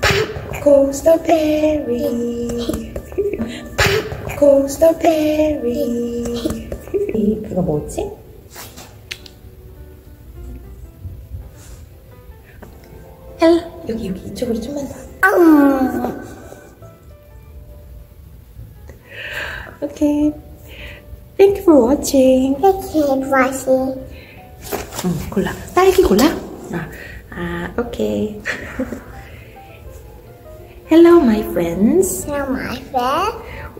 Pop goes the berry. Pop goes the berry. 그거 뭐지? 헬 여기 여기 이쪽으로 좀만 더. Okay. Thank you for watching. 이렇게 맛이 응, 골라. 딸기 골라? 아, 아 오케이. Hello, my friends. 그냥 맛에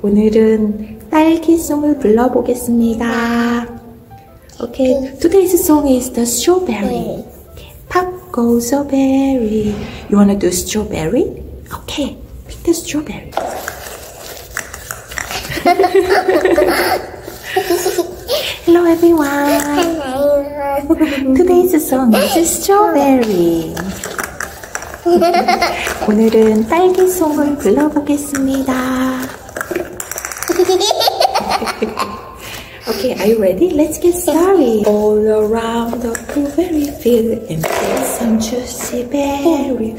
오늘은 딸기송을 불러보겠습니다. Okay, today's song is the strawberry. Okay, pop goes a berry. You wanna do strawberry? Okay, pick the strawberry. Hello, everyone. 하나요. Today's song is strawberry. 오늘은 딸기송을 불러보겠습니다. Okay, are you ready? Let's get started. All around the blueberry field and pick some juicy berries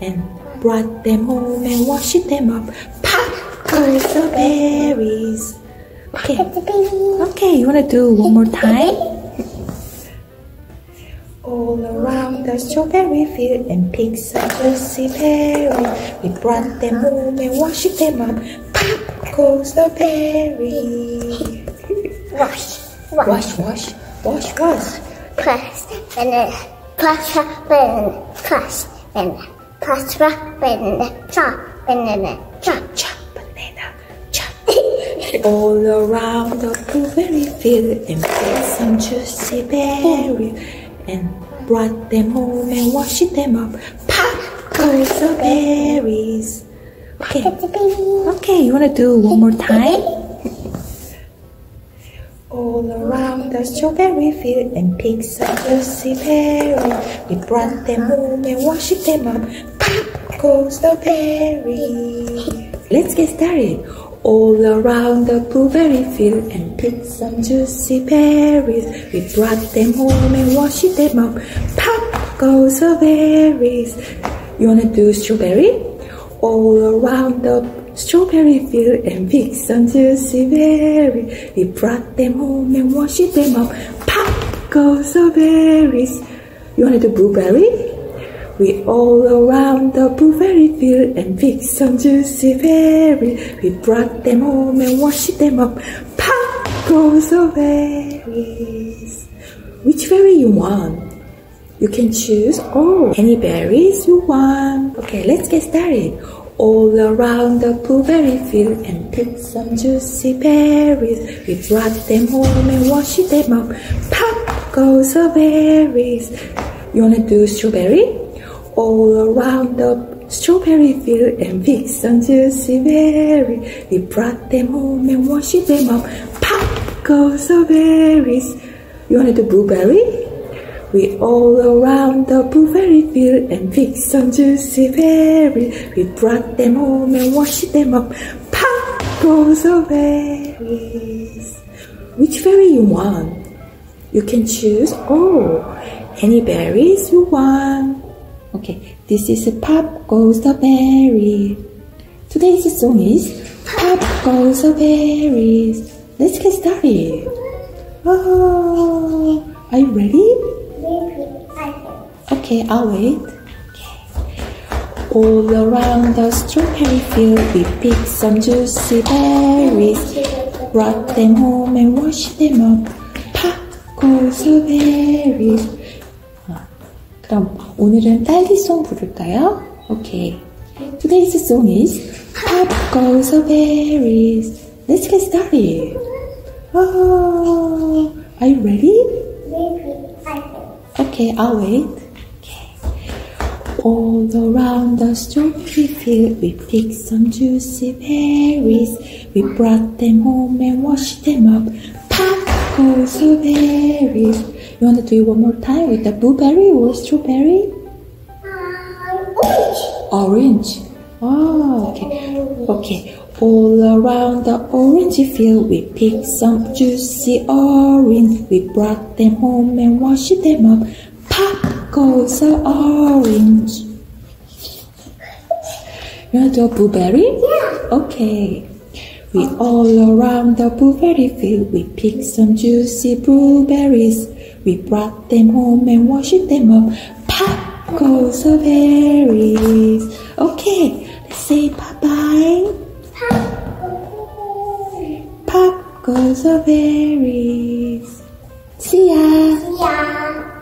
and brought them home and washed them up. Pop goes the berries. Okay, okay, you wanna do one more time? All around the strawberry field and pick some juicy berries. We brought them home and washed them up. Pop goes the berry. Wash. Wash, wash, wash, wash. Press. Banana. Press. Banana. Press. Banana. Press. Banana. Chop. Banana. Chop. Chop, banana, chop. All around the blueberry field and picked some juicy berries and brought them home and washed them up. Pop goes the berries. Okay, okay, you wanna do one more time? All around the strawberry field and picked some juicy berries. We brought them home and washed them up. Pop goes the berry. Let's get started. All around the blueberry field and picked some juicy berries. We brought them home and washed them up. Pop goes the berries. You wanna do strawberry? All around the strawberry field and picked some juicy berries. We brought them home and washed them up. Pop goes the berries. You wanna do blueberry? We all around the blueberry field and picked some juicy berries. We brought them home and washed them up. Pop goes the berries. Which berry you want? You can choose oh any berries you want. Okay, let's get started. All around the blueberry field and pick some juicy berries. We brought them home and washed them up. Pop goes the berries. You wanna do strawberry? All around the strawberry field and pick some juicy berries. We brought them home and washed them up. Pop goes the berries. You wanna do blueberry? We all around the blueberry field and picked some juicy berries. We brought them home and washed them up. Pop goes the berries. Which berry you want? You can choose oh any berries you want. Okay, this is Pop Goes the Berry. Today's song is Pop Goes the Berries. Let's get started. Oh, are you ready? Okay, I'll wait. Okay. All around the strawberry field, we picked some juicy berries. Brought them home and washed them up. Pop goes the berries. 아, 그럼 오늘은 딸기송 부를까요? Okay. Today's song is Pop goes the berries. Let's get started. Oh, are you ready? Okay, I'll wait. Okay. All around the strawberry field, we picked some juicy berries. We brought them home and washed them up. Pop goes the berries. You want to do it one more time with the blueberry or strawberry? Orange. Orange. Oh, okay. Okay. All around the orange field, we picked some juicy orange. We brought them home and washed them up. Pop goes the orange. You want to do blueberry? Yeah. Okay. We all around the blueberry field. We picked some juicy blueberries. We brought them home and washed them up. Pop goes the berries. Okay, let's say bye bye. Pop goes the berries. See ya.